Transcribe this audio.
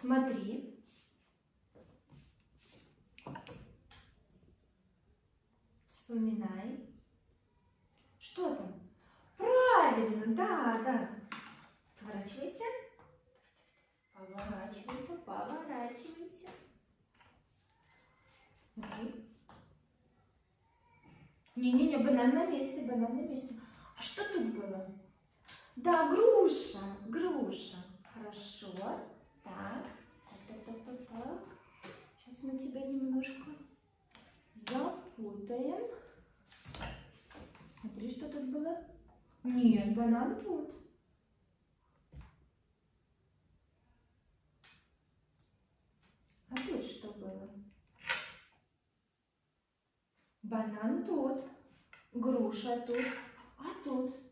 Смотри. Вспоминай. Что там? Правильно, да, да. Поворачивайся. Поворачивайся, поворачивайся. Не-не-не, банан на месте, банан на месте. А что тут было? Да, груша. Так, так, так, так, так. Сейчас мы тебя немножко запутаем. Смотри, что тут было. Нет, банан тут. А тут что было? Банан тут, груша тут, а тут.